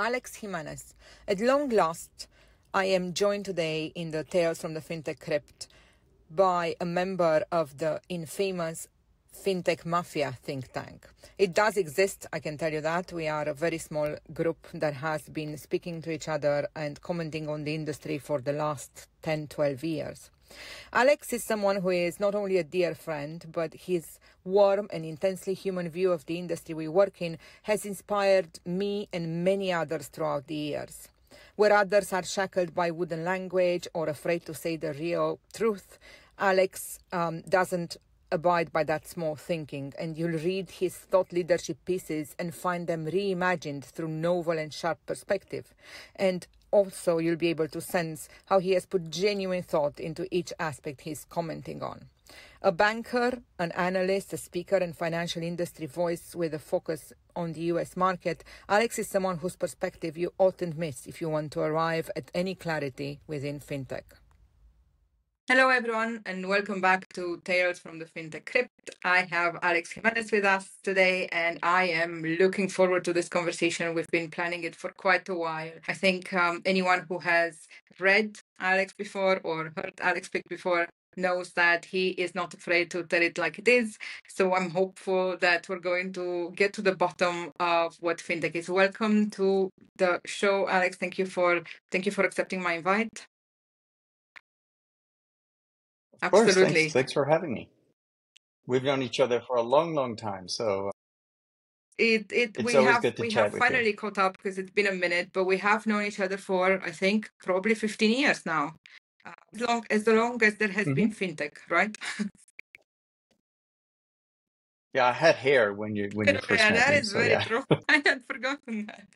Alex Jimenez. At long last, I am joined today in the Tales from the FinTech Crypt by a member of the infamous FinTech Mafia think tank. It does exist, I can tell you that. We are a very small group that has been speaking to each other and commenting on the industry for the last 10, 12 years. Alex is someone who is not only a dear friend, but his warm and intensely human view of the industry we work in has inspired me and many others throughout the years. Where others are shackled by wooden language or afraid to say the real truth, Alex um, doesn't abide by that small thinking, and you'll read his thought leadership pieces and find them reimagined through novel and sharp perspective. And also, you'll be able to sense how he has put genuine thought into each aspect he's commenting on. A banker, an analyst, a speaker, and financial industry voice with a focus on the US market, Alex is someone whose perspective you oughtn't miss if you want to arrive at any clarity within fintech. Hello, everyone, and welcome back to Tales from the FinTech Crypt. I have Alex Jimenez with us today, and I am looking forward to this conversation. We've been planning it for quite a while. I think um, anyone who has read Alex before or heard Alex speak before knows that he is not afraid to tell it like it is. So I'm hopeful that we're going to get to the bottom of what fintech is. Welcome to the show, Alex. Thank you for thank you for accepting my invite. Of course, Absolutely. Thanks, thanks for having me. We've known each other for a long, long time, so uh, it it it's we have we have finally you. caught up because it's been a minute, but we have known each other for I think probably fifteen years now. Uh, as long as the longest there has mm-hmm. been fintech, right? Yeah, I had hair when you when you first yeah, met that me, is so very yeah. true. I had forgotten that.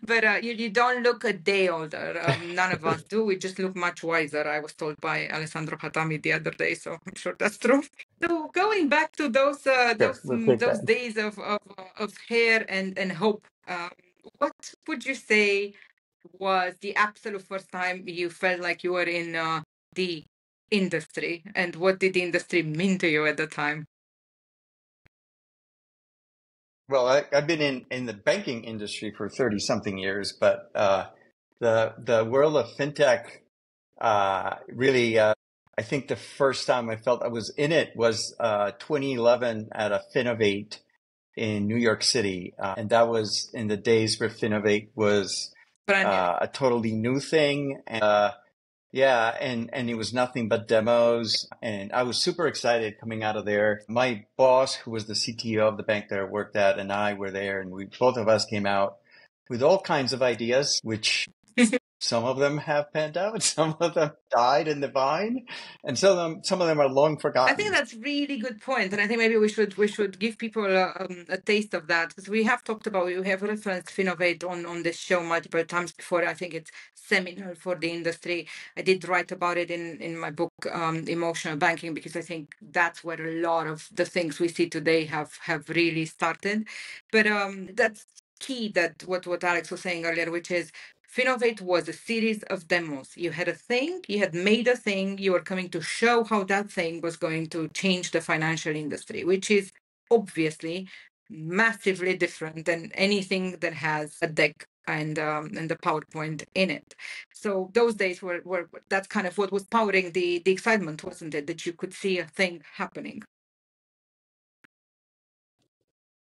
But uh, you you don't look a day older. Um, none of us do. We just look much wiser. I was told by Alessandro Hatami the other day, so I'm sure that's true. So going back to those uh, those we'll those that. days of of of hair and and hope, um, what would you say was the absolute first time you felt like you were in uh, the industry, and what did the industry mean to you at the time? Well, I, have been in, in the banking industry for 30 something years, but uh, the the world of fintech uh, really, uh, I think the first time I felt I was in it was uh, 2011 at a Finovate in New York City. Uh, and that was in the days where Finovate was uh, a totally new thing. And, yeah, and and it was nothing but demos, and I was super excited coming out of there. My boss, who was the CTO of the bank that I worked at, and I were there, and we both of us came out with all kinds of ideas, which some of them have panned out, some of them died in the vine, and some of them some of them are long forgotten. I think that's really good point, and I think maybe we should we should give people a, um, a taste of that because we have talked about we have referenced Finovate on on this show multiple times before. I think it's seminal for the industry. I did write about it in in my book um, Emotional Banking because I think that's where a lot of the things we see today have have really started. But um, that's key that what what Alex was saying earlier, which is Finovate was a series of demos. You had a thing, you had made a thing, you were coming to show how that thing was going to change the financial industry, which is obviously massively different than anything that has a deck and um, and the PowerPoint in it. So those days were, were that's kind of what was powering the the excitement, wasn't it? That you could see a thing happening.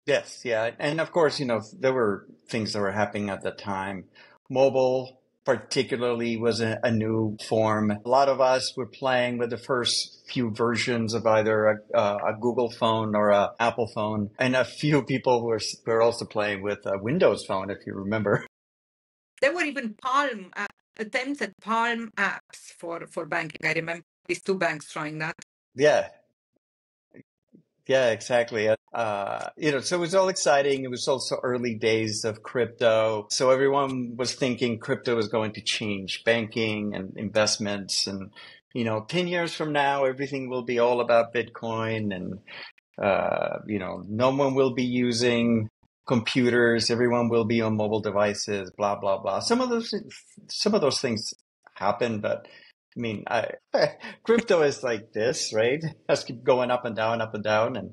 Yes, yeah, and of course, you know, there were things that were happening at the time mobile particularly was a, a, new form. A lot of us were playing with the first few versions of either a, a Google phone or a Apple phone, and a few people were were also playing with a Windows phone, if you remember. There were even Palm uh, attempts at Palm apps for for banking. I remember these two banks trying that. Yeah, yeah, exactly. Uh, you know, so it was all exciting. It was also early days of crypto. So everyone was thinking crypto was going to change banking and investments. And, you know, 10 years from now, everything will be all about Bitcoin and, uh, you know, no one will be using computers. Everyone will be on mobile devices, blah, blah, blah. Some of those, some of those things happen, but I mean, I, crypto is like this, right? It has keep going up and down, up and down, and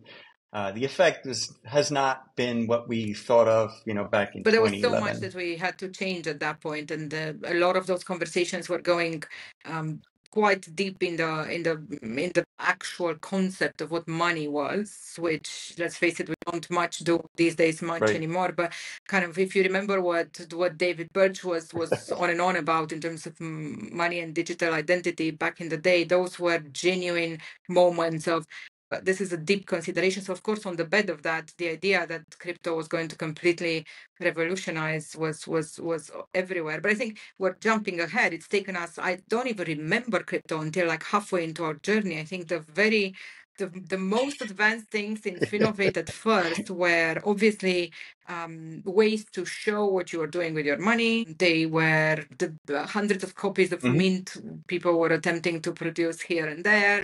uh, the effect is, has not been what we thought of, you know, back in. But there was so much that we had to change at that point, and uh, a lot of those conversations were going um, quite deep in the in the in the actual concept of what money was, which let's face it, we don't much do these days much right. anymore. But kind of, if you remember what what David Birch was was on and on about in terms of money and digital identity back in the day, those were genuine moments of this is a deep consideration. So, of course, on the bed of that, the idea that crypto was going to completely revolutionize was was was everywhere. But I think we're jumping ahead. It's taken us. I don't even remember crypto until like halfway into our journey. I think the very the, the most advanced things in Finovate at first were obviously um, ways to show what you were doing with your money. They were the hundreds of copies of mm-hmm. Mint people were attempting to produce here and there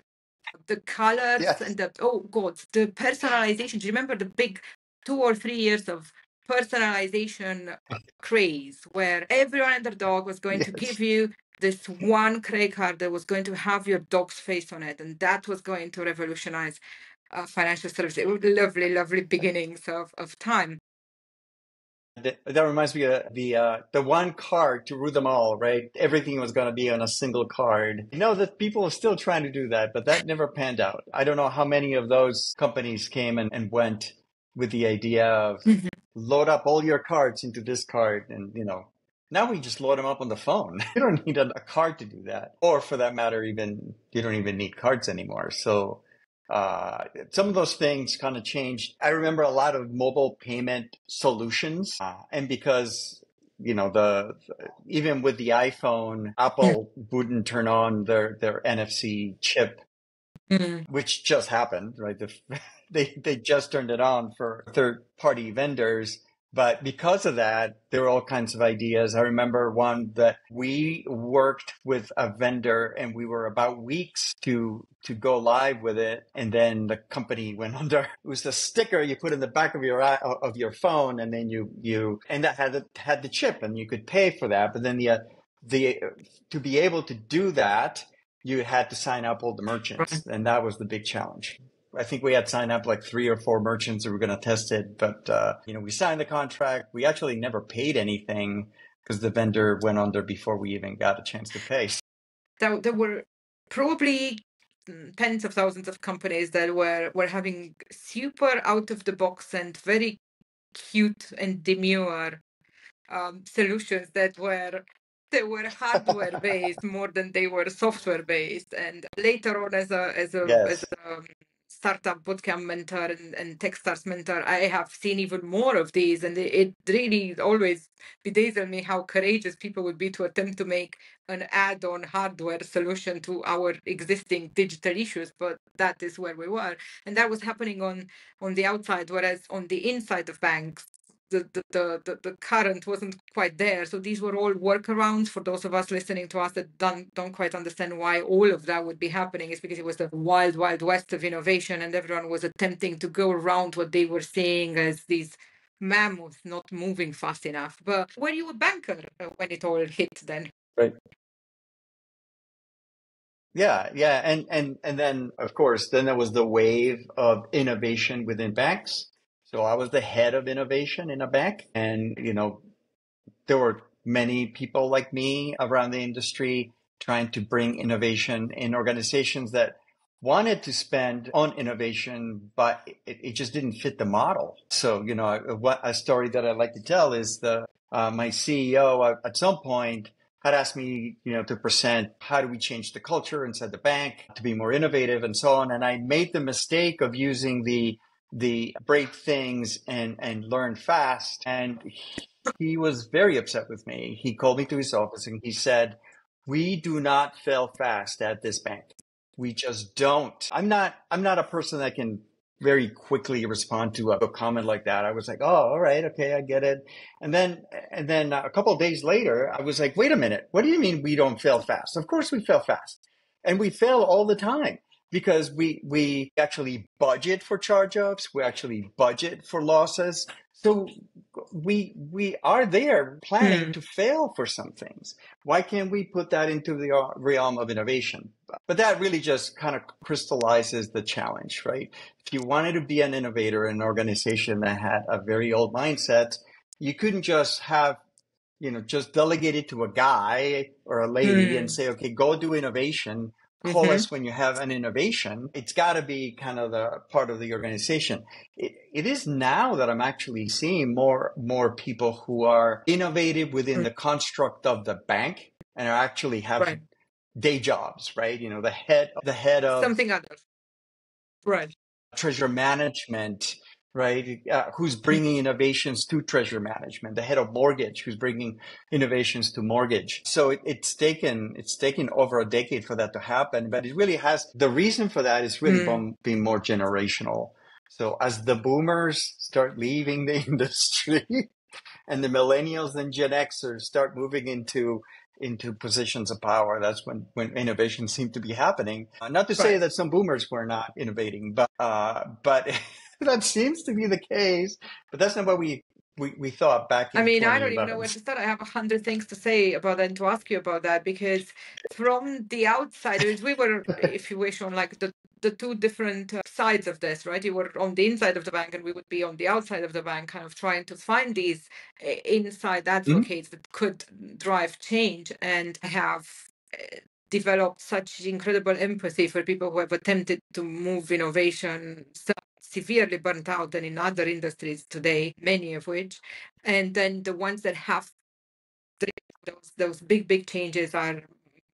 the colors yes. and the oh god the personalization do you remember the big two or three years of personalization craze where everyone and their dog was going yes. to give you this one credit card that was going to have your dog's face on it and that was going to revolutionize uh, financial services lovely lovely beginnings of, of time that, that reminds me of the uh, the one card to rule them all, right? Everything was going to be on a single card. You know that people are still trying to do that, but that never panned out. I don't know how many of those companies came and, and went with the idea of mm-hmm. load up all your cards into this card, and you know now we just load them up on the phone. you don't need a, a card to do that, or for that matter, even you don't even need cards anymore. So uh, some of those things kind of changed. I remember a lot of mobile payment solutions, uh, and because you know the even with the iPhone, Apple wouldn't turn on their their NFC chip, mm-hmm. which just happened, right? The, they they just turned it on for third party vendors but because of that, there were all kinds of ideas. I remember one that we worked with a vendor and we were about weeks to to go live with it. And then the company went under. It was the sticker you put in the back of your of your phone and then you you and that had the, had the chip and you could pay for that. But then the the to be able to do that, you had to sign up all the merchants. And that was the big challenge. I think we had signed up like three or four merchants who were going to test it, but uh, you know, we signed the contract. We actually never paid anything because the vendor went under before we even got a chance to pay. There, there were probably tens of thousands of companies that were were having super out of the box and very cute and demure um, solutions that were they were hardware based more than they were software based and later on as a as a, yes. as a um, startup bootcamp mentor and, and techstars mentor i have seen even more of these and it, really always bedazzles me how courageous people would be to attempt to make an add-on hardware solution to our existing digital issues but that is where we were. And that was happening on on the outside whereas on the inside of banks the, the, the, the current wasn't quite there. So these were all workarounds for those of us listening to us that don't, don't quite understand why all of that would be happening. It's because it was the wild, wild west of innovation and everyone was attempting to go around what they were seeing as these mammoths not moving fast enough. But were you a banker when it all hit then? Right. Yeah, yeah, and and and then of course, then there was the wave of innovation within banks so I was the head of innovation in a bank. And, you know, there were many people like me around the industry trying to bring innovation in organizations that wanted to spend on innovation, but it, it just didn't fit the model. So, you know, what a story that I like to tell is the, uh, my CEO at some point had asked me, you know, to present how do we change the culture inside the bank to be more innovative and so on. And I made the mistake of using the the break things and and learn fast. And he was very upset with me. He called me to his office and he said, "We do not fail fast at this bank. We just don't." I'm not. I'm not a person that can very quickly respond to a, comment like that. I was like, "Oh, all right, okay, I get it." And then, and then a couple of days later, I was like, "Wait a minute, what do you mean we don't fail fast? Of course we fail fast, and we fail all the time." Because we we actually budget for charge-offs, we actually budget for losses. So we we are there planning mm. to fail for some things. Why can't we put that into the uh, realm of innovation? But that really just kind of crystallizes the challenge, right? If you wanted to be an innovator in an organization that had a very old mindset, you couldn't just have you know just delegate it to a guy or a lady mm. and say okay go do innovation call mm-hmm. us when you have an innovation. It's got to be kind of the part of the organization. It, it is now that I'm actually seeing more more people who are innovative within mm-hmm. the construct of the bank and are actually have right. day jobs, right? You know, the head the head of something other, right? Treasure management right? Uh, who's bringing innovations to treasury management, the head of mortgage, who's bringing innovations to mortgage. So it, it's taken, it's taken over a decade for that to happen, but it really has, the reason for that is really mm. being more generational. So as the boomers start leaving the industry and the millennials and Gen Xers start moving into into positions of power. That's when, when innovation seem to be happening. Uh, not to say that some boomers were not innovating, but uh, but that seems to be the case, but that's not what we we, we thought back I mean, I don't even know where to start. I have a hundred things to say about that and to ask you about that because from the outsiders, we were, if you wish, on like the, the two different uh, sides of this, right? You were on the inside of the bank and we would be on the outside of the bank, kind of trying to find these uh, inside mm-hmm. advocates mm-hmm. that could drive change and have uh, developed such incredible empathy for people who have attempted to move innovation severely burnt out than in other industries today, many of which. And then the ones that have those those big big changes are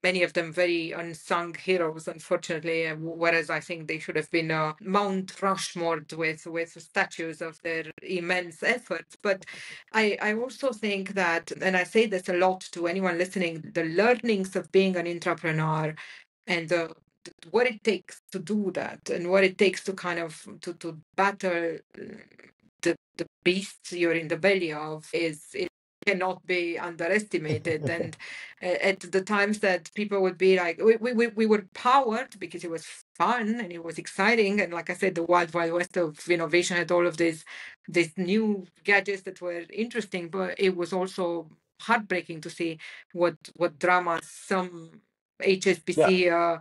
many of them very unsung heroes, unfortunately. Whereas I think they should have been uh, Mount Rushmore with with statues of their immense efforts. But I I also think that, and I say this a lot to anyone listening, the learnings of being an entrepreneur and the what it takes to do that and what it takes to kind of to to battle the the beasts you're in the belly of is it cannot be underestimated and at the times that people would be like we, we, we were powered because it was fun and it was exciting and like i said the wild wild west of innovation had all of these these new gadgets that were interesting but it was also heartbreaking to see what what dramas some hsbc yeah. uh,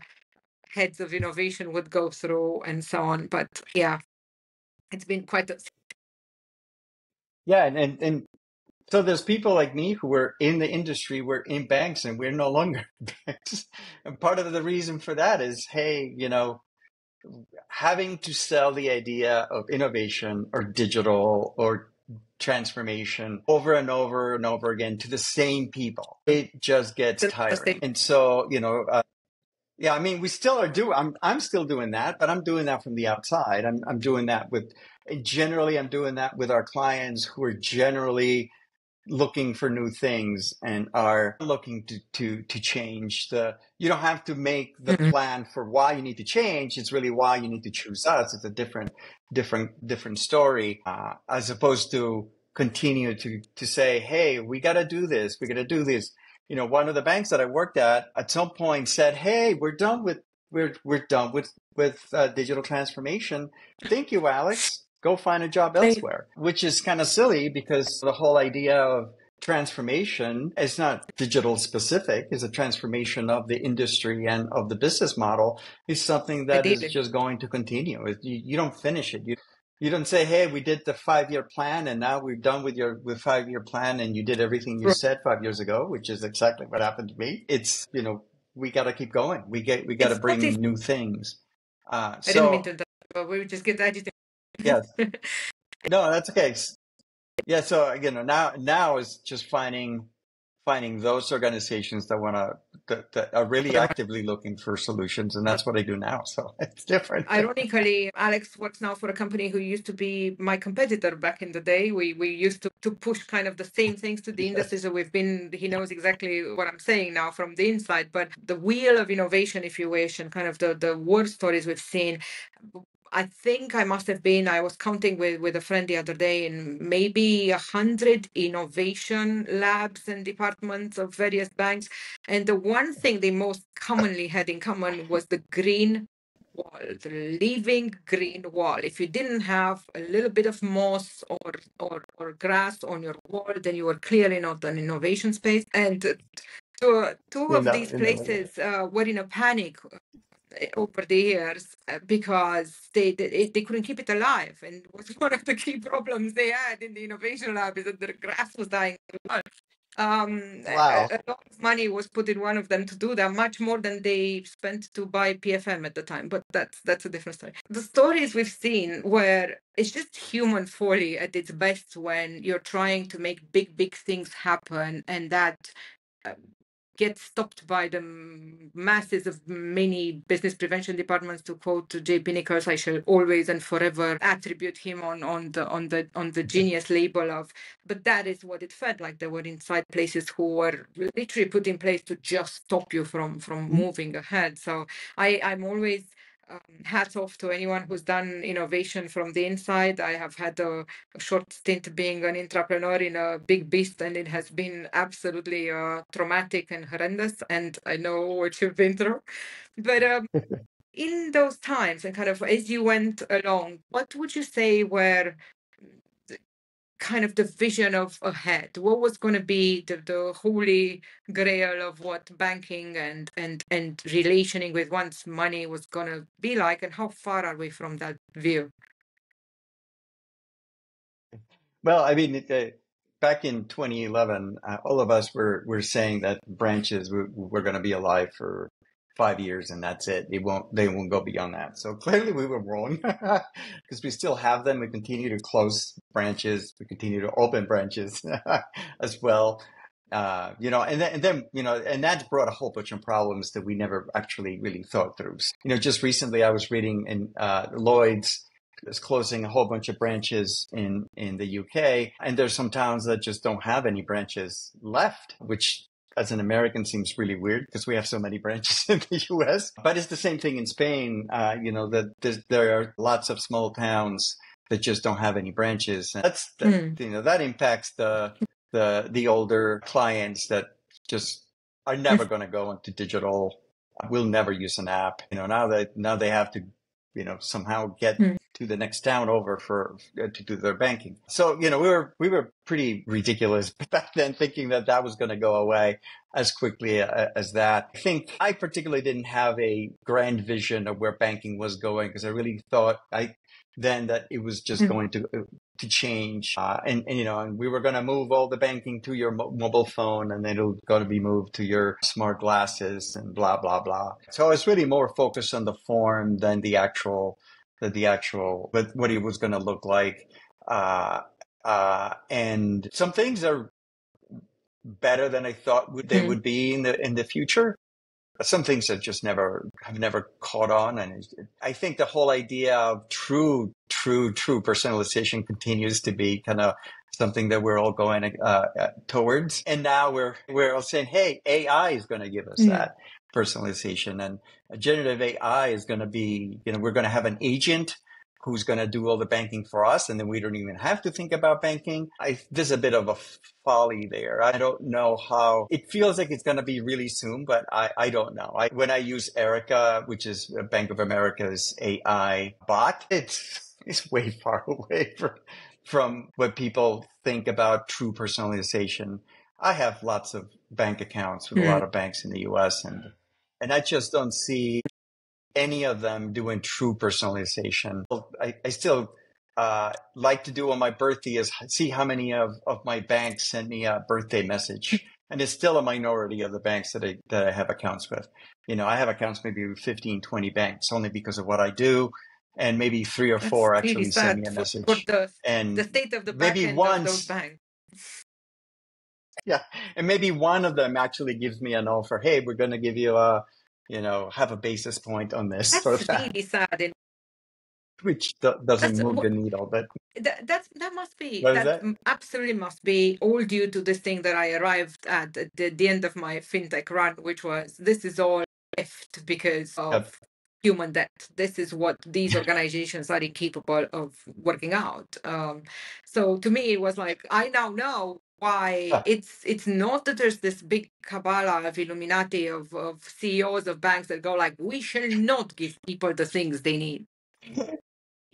heads of innovation would go through and so on. But yeah, it's been quite a yeah, and, and, and so there's people like me who were in the industry, we're in banks, and we're no longer banks. And part of the reason for that is, hey, you know, having to sell the idea of innovation or digital or transformation over and over and over again to the same people, it just gets tiring. And so, you know, uh, yeah, I mean, we still are doing. I'm I'm still doing that, but I'm doing that from the outside. I'm I'm doing that with generally. I'm doing that with our clients who are generally looking for new things and are looking to to to change the. You don't have to make the mm-hmm. plan for why you need to change. It's really why you need to choose us. It's a different different different story uh, as opposed to continue to to say, hey, we got to do this. We got to do this you know, one of the banks that I worked at at some point said, "Hey, we're done with we're we're done with with uh, digital transformation. Thank you, Alex. Go find a job elsewhere." Which is kind of silly because the whole idea of transformation is not digital specific is a transformation of the industry and of the business model is something that is just going to continue you, you don't finish it you you don't say, "Hey, we did the five-year plan, and now we're done with your with five-year plan, and you did everything you said five years ago," which is exactly what happened to me. It's you know we got to keep going. We get we got to bring new things. Uh, I so, didn't mean to, but we just get agitated. yes. No, that's okay. Yeah. So again, now now is just finding finding those organizations that want to that, that, are really actively looking for solutions and that's what i do now so it's different. Ironically alex works now for a company who used to be my competitor back in the day. We we used to, to push kind of the same things to the industry so we've been he knows exactly what i'm saying now from the inside but the wheel of innovation if you wish and kind of the the war stories we've seen I think I must have been, I was counting with, with a friend the other day, and maybe a hundred innovation labs and departments of various banks. And the one thing they most commonly had in common was the green wall, the living green wall. If you didn't have a little bit of moss or or, or grass on your wall, then you were clearly not an innovation space. And two, two of these places uh, were in a panic over the years uh, because they, they they couldn't keep it alive. And was one of the key problems they had in the innovation lab is that the grass was dying um wow. a, a, lot of money was put in one of them to do that much more than they spent to buy pfm at the time but that's that's a different story. The stories we've seen where it's just human folly at its best when you're trying to make big big things happen and that um, get stopped by the masses of many business prevention departments to quote JP Nicols I shall always and forever attribute him on on the on the on the genius label of but that is what it felt like there were inside places who were literally put in place to just stop you from from mm-hmm. moving ahead so I I'm always um, hats off to anyone who's done innovation from the inside. I have had a, a, short stint being an entrepreneur in a big beast, and it has been absolutely uh, traumatic and horrendous. And I know what you've been through. But um, in those times, and kind of as you went along, what would you say were kind of the vision of ahead? What was going to be the, the holy grail of what banking and and and relationing with one's money was going to be like and how far are we from that view? Well i mean uh, back in 2011 uh, all of us were were saying that branches were, were going to be alive for five years and that's it. They won't, they won't go beyond that. So clearly we were wrong because we still have them. We continue to close branches. We continue to open branches as well. Uh, you know, and then, and then, you know, and that's brought a whole bunch of problems that we never actually really thought through. You know, just recently I was reading in, uh, Lloyd's is closing a whole bunch of branches in in the UK and there's some towns that just don't have any branches left which as an American seems really weird because we have so many branches in the U.S. But it's the same thing in Spain. Uh, you know that there are lots of small towns that just don't have any branches. And that's that, mm. you know that impacts the the the older clients that just are never going to go into digital. Will never use an app. You know now that now they have to you know somehow get mm to the next town over for uh, to do their banking. So you know we were we were pretty ridiculous back then, thinking that that was going to go away as quickly uh, as that. I think I particularly didn't have a grand vision of where banking was going because I really thought I then that it was just mm-hmm. going to uh, to change uh, and, and you know and we were going to move all the banking to your mo- mobile phone and then it'll going to be moved to your smart glasses and blah blah blah so I was really more focused on the form than the actual the, the actual what, what it was going to look like. Uh, uh, and some things are better than I thought would, they mm-hmm. would be in the in the future. Some things have just never have never caught on, and I think the whole idea of true, true, true personalization continues to be kind of something that we're all going uh, towards. And now we're we're all saying, "Hey, AI is going to give us mm-hmm. that." personalization. And a generative AI is going to be, you know, we're going to have an agent who's going to do all the banking for us, and then we don't even have to think about banking. I, there's a bit of a folly there. I don't know how it feels like it's going to be really soon, but I, I don't know. I, when I use Erica, which is Bank of America's AI bot, it's it's way far away from from what people think about true personalization. I have lots of bank accounts with mm. a lot of banks in the US and and I just don't see any of them doing true personalization. I, I still uh, like to do on my birthday is see how many of, of my banks send me a birthday message. And it's still a minority of the banks that I, that I have accounts with. You know, I have accounts maybe with 15, 20 banks only because of what I do. And maybe three or four actually send me a message. The, and the state of the maybe once. Yeah. And maybe one of them actually gives me an offer. Hey, we're going to give you a, you know, have a basis point on this. That's or that. really sad. Which do- doesn't that's, move the needle, but that that's, that must be that, that, absolutely must be all due to this thing that I arrived at at the, the end of my fintech run, which was this is all left because of yep. human debt. This is what these organizations are incapable of working out. Um, so to me, it was like I now know why Yeah. it's it's not that there's this big cabala of illuminati of, of ceos of banks that go like we shall not give people the things they need.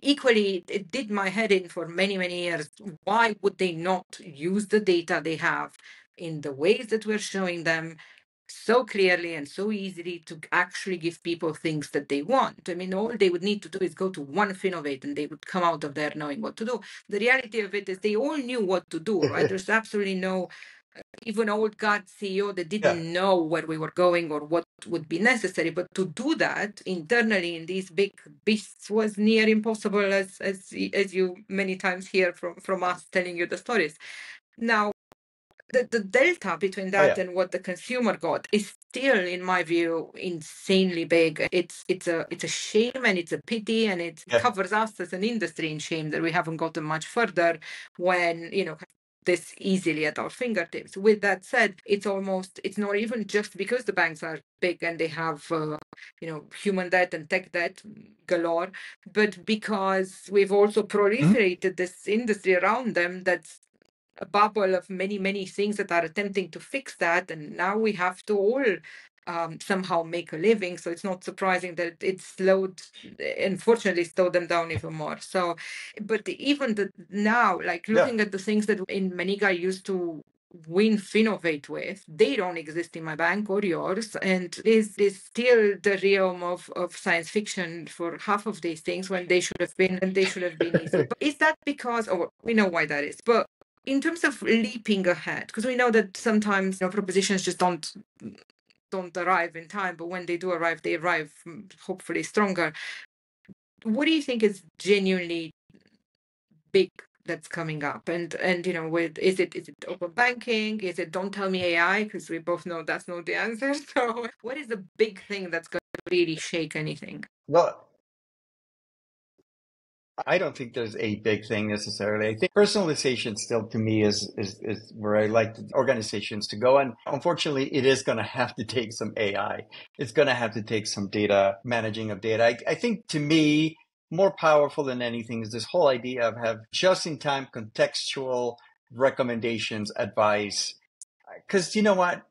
Equally it did my head in for many many years. Why would they not use the data they have in the ways that we're showing them so clearly and so easily to actually give people things that they want. I mean, all they would need to do is go to one Finovate and they would come out of there knowing what to do. The reality of it is they all knew what to do, right? There's absolutely no uh, even old guard CEO that didn't Yeah. know where we were going or what would be necessary. But to do that internally in these big beasts was near impossible, as as as you many times hear from from us telling you the stories. Now, the, the delta between that yeah. and what the consumer got is still, in my view, insanely big. It's it's a it's a shame and it's a pity and it Yeah. covers us as an industry in shame that we haven't gotten much further when you know this easily at our fingertips. With that said, it's almost it's not even just because the banks are big and they have uh, you know human debt and tech debt galore, but because we've also proliferated this industry around them that's a bubble of many many things that are attempting to fix that, and now we have to all um, somehow make a living. So it's not surprising that it slowed, unfortunately, slowed them down even more. So, but even the, now, like Yeah. looking at the things that in Meniga used to win Finovate with, they don't exist in my bank or yours. And is is still the realm of, of science fiction for half of these things when they should have been and they should have been easy. But is that because or we know why that is, but in terms of leaping ahead, because we know that sometimes you know, propositions just don't don't arrive in time, but when they do arrive, they arrive mm, hopefully stronger. What do you think is genuinely big that's coming up? And and you know, with is it is it open banking? Is it don't tell me AI? Because we both know that's not the answer. So what is the big thing that's going to really shake anything? Well, I don't think there's a big thing necessarily. I think personalization still to me is, is, is where I like organizations to go. And unfortunately, it is going to have to take some AI. It's going to have to take some data managing of data. I, I think to me, more powerful than anything is this whole idea of have just in time contextual recommendations, advice. Cause you know what?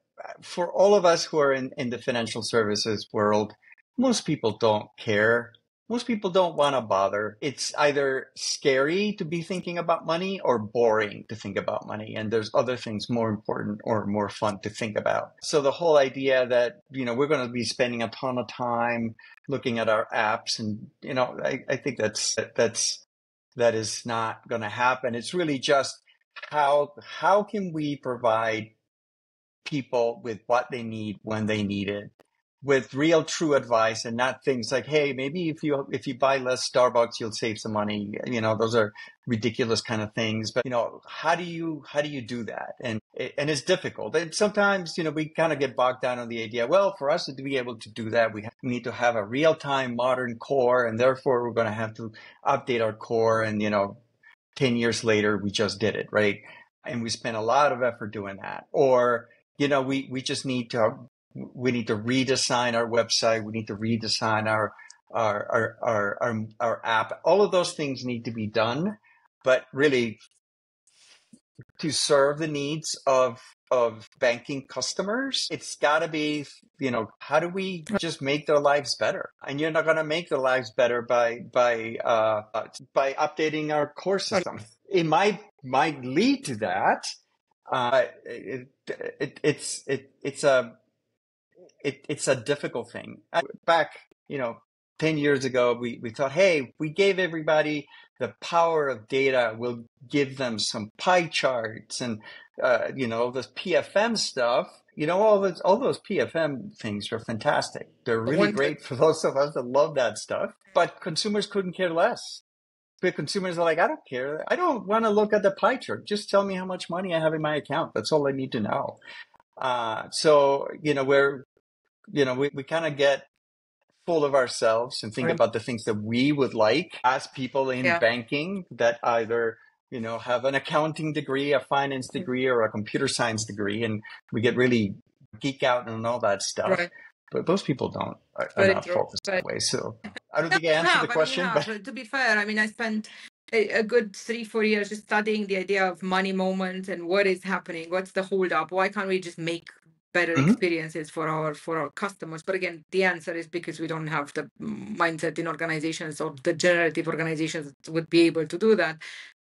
For all of us who are in, in the financial services world, most people don't care most people don't want to bother. It's either scary to be thinking about money or boring to think about money. And there's other things more important or more fun to think about. So the whole idea that, you know, we're going to be spending a ton of time looking at our apps and, you know, I, I think that's, that's, that is not going to happen. It's really just how, how can we provide people with what they need when they need it with real true advice and not things like hey maybe if you if you buy less starbucks you'll save some money. You know those are ridiculous kind of things. But you know how do you how do you do that? And and it's difficult. And sometimes you know we kind of get bogged down on the idea well for us to be able to do that we, we need to have a real-time modern core and therefore we're going to have to update our core. And you know 10 years later we just did it right? And we spent a lot of effort doing that. Or you know we we just need to we need to redesign our website. We need to redesign our our, our our our our app. All of those things need to be done, but really to serve the needs of of banking customers, it's got to be, you know, how do we just make their lives better? And you're not going to make their lives better by by uh, by updating our core system. It might might lead to that. Uh, it, it, it's it, it's a it, it's a difficult thing. Back, you know, 10 years ago, we, we thought, hey, we gave everybody the power of data. We'll give them some pie charts and, uh, you know, this PFM stuff. You know, all those, all those PFM things are fantastic. They're really great for those of us that love that stuff, but consumers couldn't care less. But consumers are like, I don't care. I don't want to look at the pie chart. Just tell me how much money I have in my account. That's all I need to know. Uh, so, you know, we're, you know, we, we kind of get full of ourselves and think right. about the things that we would like as people in yeah. banking that either you know have an accounting degree a finance mm-hmm. degree or a computer science degree and we get really geek out on all that stuff right. but most people don't uh, are, are not focused that way so i don't think i answered the question but, but... to be fair i mean i spent a, a good three, four years just studying the idea of money moments and what is happening, what's the holdup, why can't we just make better Mhm. experiences for our for our customers but again the answer is because we don't have the mindset in organizations or the generative organizations would be able to do that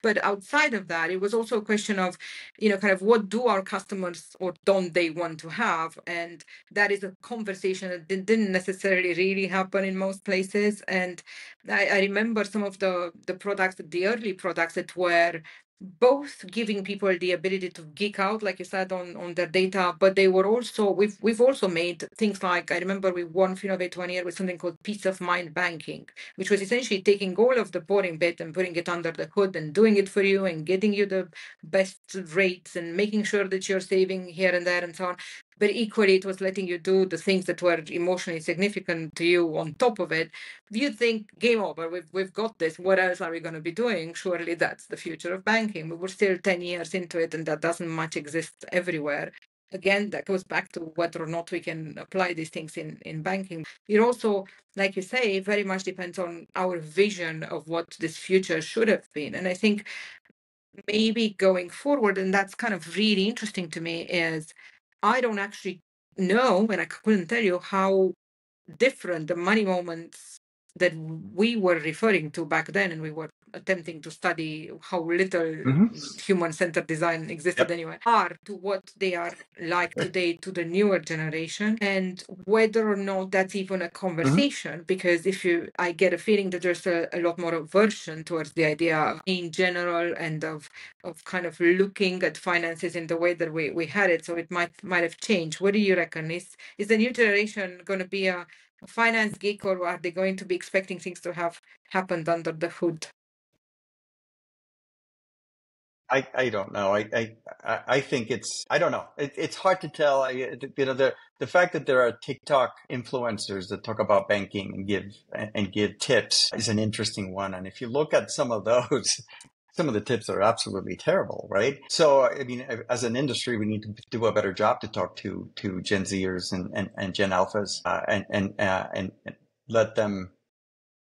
but outside of that it was also a question of you know kind of what do our customers or don't they want to have? And that is a conversation that didn't necessarily really happen in most places. And i, I remember some of the the products the early products that were both giving people the ability to geek out, like you said, on, on their data, but they were also we've we've also made things like I remember we won Finovate one year with something called peace of mind banking, which was essentially taking all of the boring bit and putting it under the hood and doing it for you and getting you the best rates and making sure that you're saving here and there and so on. But equally it was letting you do the things that were emotionally significant to you on top of it. You think game over. We've, we've got this. What else are we going to be doing? Surely that's the future of banking. We're still 10 years into it and that doesn't much exist everywhere again that goes back to whether or not we can apply these things in in banking. It also like you say very much depends on our vision of what this future should have been. And i think maybe going forward and that's kind of really interesting to me is I don't actually know, and I couldn't tell you how different the money moments that we were referring to back then, and we were attempting to study how little Mhm. human centered design existed Yep. anyway, are to what they are like today to the newer generation, and whether or not that's even a conversation. Because if you, I get a feeling that there's a, a lot more aversion towards the idea in general and of of kind of looking at finances in the way that we, we had it. So it might might have changed. What do you reckon? Is is the new generation going to be a finance geek, or are they going to be expecting things to have happened under the hood? I, I don't know. I, I, I think it's, I don't know. It, it's hard to tell. I, you know, the, the fact that there are TikTok influencers that talk about banking and give, and give tips is an interesting one. And if you look at some of those, some of the tips are absolutely terrible, right? So, I mean, as an industry, we need to do a better job to talk to, to Gen Zers and, and, and Gen Alphas, uh, and, and, uh, and, and let them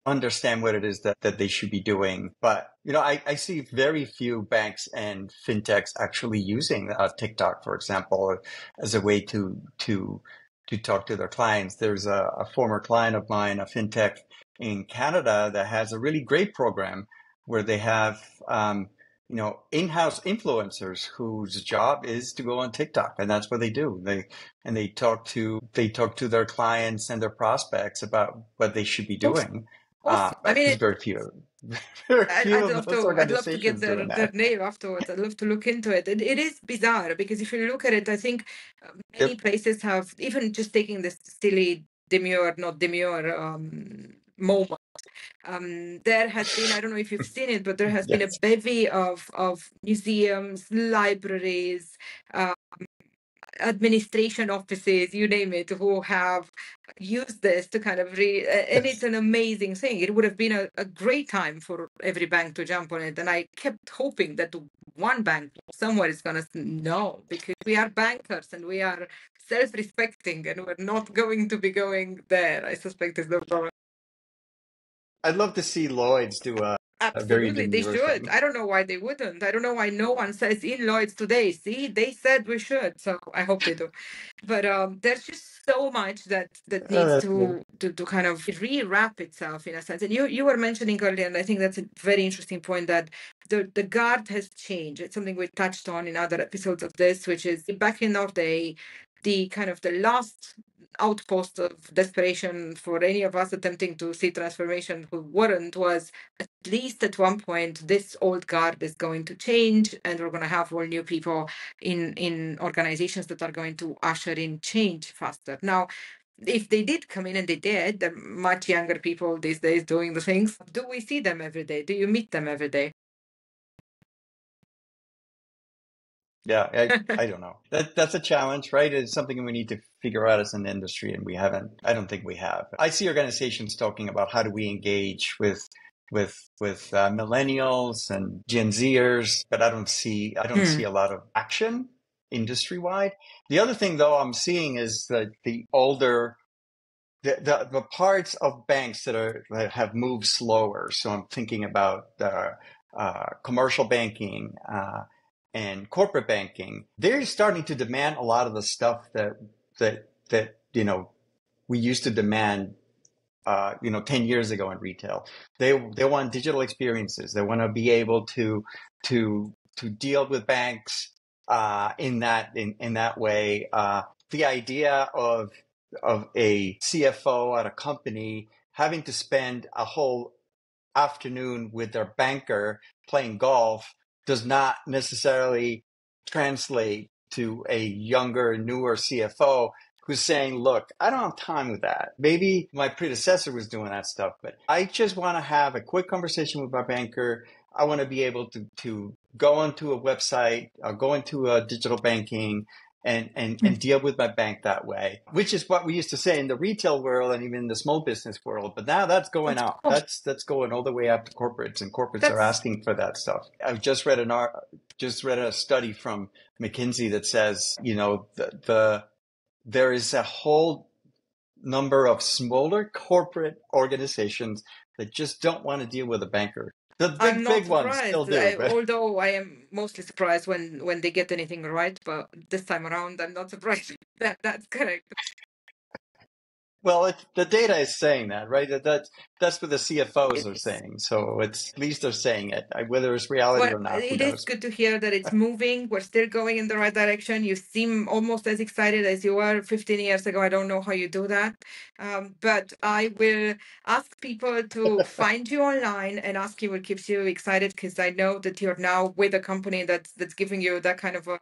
understand what it is that, that they should be doing. But, you know, I, I see very few banks and fintechs actually using uh, TikTok, for example, as a way to, to, to talk to their clients. There's a, a former client of mine, a fintech in Canada that has a really great program where they have, um, you know, in-house influencers whose job is to go on TikTok, and that's what they do. They and they talk to they talk to their clients and their prospects about what they should be doing. Awesome. Uh, I mean, there's it- very few. Very I, few I'd love to. I'd love to get their, their name afterwards. I'd love to look into it. it. It is bizarre because if you look at it, I think uh, many Yep. places have even just taking this silly demure, not demure um, moment. Um, there has been. I don't know if you've seen it, but there has been a bevy of of museums, libraries. Um, administration offices you name it who have used this to kind of re and it's an amazing thing. It would have been a, a great time for every bank to jump on it and i kept hoping that one bank somewhere is going to no because we are bankers and we are self-respecting and we're not going to be going there. I suspect is the problem I'd love to see Lloyd's do a, Absolutely, they should. I don't know why they wouldn't. I don't know why no one says in Lloyd's today. See, they said we should, so I hope they do. But um, there's just so much that that Oh, needs to, to to kind of rewrap itself in a sense. And you you were mentioning earlier, and I think that's a very interesting point that the the guard has changed. It's something we touched on in other episodes of this, which is back in our day, the kind of the last outpost of desperation for any of us attempting to see transformation who weren't was at least at one point this old guard is going to change and we're going to have all new people in in organizations that are going to usher in change faster. Now if they did come in and they did they're much younger people these days doing the things do we see them every day? Do you meet them every day Yeah, I, I don't know. That that's a challenge, right? It's something we need to figure out as an industry, and we haven't. I don't think we have. I see organizations talking about how do we engage with with with uh, millennials and Gen Zers, but I don't see I don't Hmm. see a lot of action industry wide. The other thing, though, I'm seeing is that the older the, the, the parts of banks that are that have moved slower. So I'm thinking about uh, uh, commercial banking, uh, and corporate banking, they're starting to demand a lot of the stuff that that that you know we used to demand uh, you know 10 years ago in retail. They they want digital experiences. They want to be able to to to deal with banks uh, in that in, in that way. Uh, the idea of of a CFO at a company having to spend a whole afternoon with their banker playing golf does not necessarily translate to a younger, newer CFO who's saying, look, I don't have time with that. Maybe my predecessor was doing that stuff, but I just want to have a quick conversation with my banker. I want to be able to, to go onto a website, uh, go into a digital banking and, and, hmm. and deal with my bank that way, which is what we used to say in the retail world and even in the small business world. But now that's going that's out. Cool. That's, that's going all the way up to corporates and corporates that's... are asking for that stuff. I've just read an art, just read a study from McKinsey that says, you know, the, the there is a whole number of smaller corporate organizations that just don't want to deal with a banker. The big, I'm not big ones still do. I, although I am mostly surprised when when they get anything right, but this time around, I'm not surprised. that that's correct. Well, it, the data is saying that, right? That, that that's what the CFOs are saying. So it's at least they're saying it. Whether it's reality well, or not, it is good to hear that it's moving. We're still going in the right direction. You seem almost as excited as you were 15 years ago. I don't know how you do that, um, but I will ask people to find you online and ask you what keeps you excited because I know that you're now with a company that's that's giving you that kind of a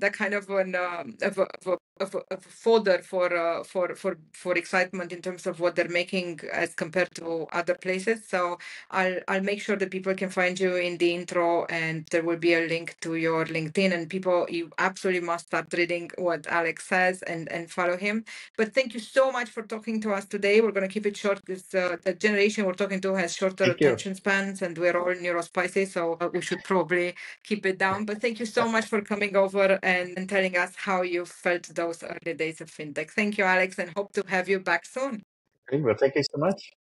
that kind of an um, of, a, of, a, of, a, of fodder for uh, for for for excitement in terms of what they're making as compared to other places. So I'll I'll make sure that people can find you in the intro, and there will be a link to your LinkedIn. And people, you absolutely must start reading what Alex says and and follow him. But thank you so much for talking to us today. We're going to keep it short because uh, the generation we're talking to has shorter thank attention you. spans, and we're all neurospicy, so uh, we should probably keep it down. But thank you so much for coming over and, and telling us how you felt those early days of fintech. Thank you, Alex, and hope to have you back soon. Well, thank you so much.